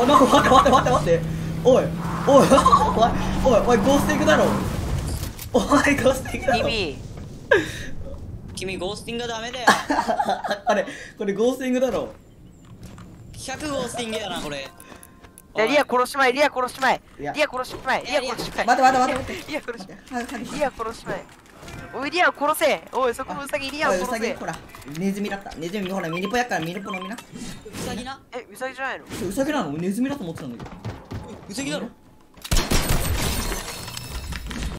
おなんか待って待って待って待って。おいおいおいおいおいゴースティングだろ。おいゴースティングだろ。君。君ゴースティングはダメだよ。これこれゴースティングだろ。100ゴースティングやなこれ。いやリア殺しまえリア殺しまえいや。リア殺しまえリア殺しまえ待って待って待って。待ってリア殺し待ってはいはい。リア殺しまえおいリアを殺せ。おいそこのウサギリアをおいう殺せさぎほら。ネズミだった。ネズミほらミニポやからミニポ飲みなウサギじゃないの？ウサギなの？ネズミだと思ってたんだけど。ウサギだろ？